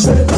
Check.